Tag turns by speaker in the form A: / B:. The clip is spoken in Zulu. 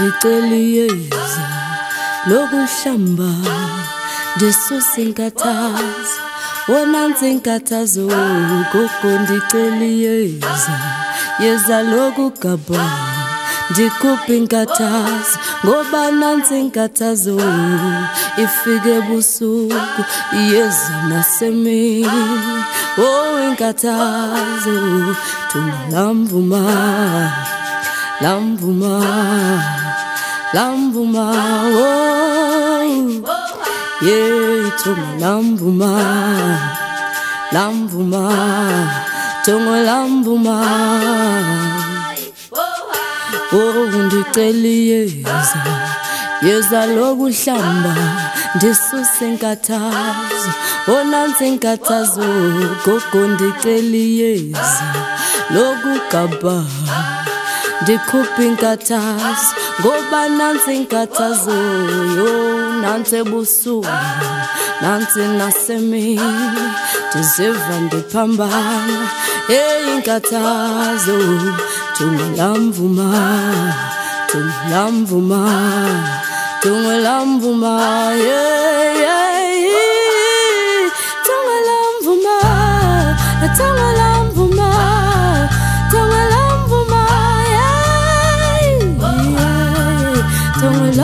A: ndiceliyeza lokuhlamba ndisuse inkathazo wonansi inkathazo gogo ndiceliyeza yeza lokugaba ndikhuphe inkathazo ngoba nansi inkathazo ifike ebusuku yeza nasemini. Oh inkathazo thuma lamvuma lamvuma lamvuma oh. Yeah thuma lamvuma lamvuma thungo lamvuma. Oh ndiceliyeza yeza lokuhlamba ndisuse inkathazo onansi inkathazo gogo ndiceliyeza lokugaba ndikhuphe katas ngoba nantsi inkathazoyo nantsi ebusuku nantsi nasemini ndiziva ndiphambana eyi inkathazo thungelamvuma thungelamvuma thungelamvuma yeyey yeah, yeah. on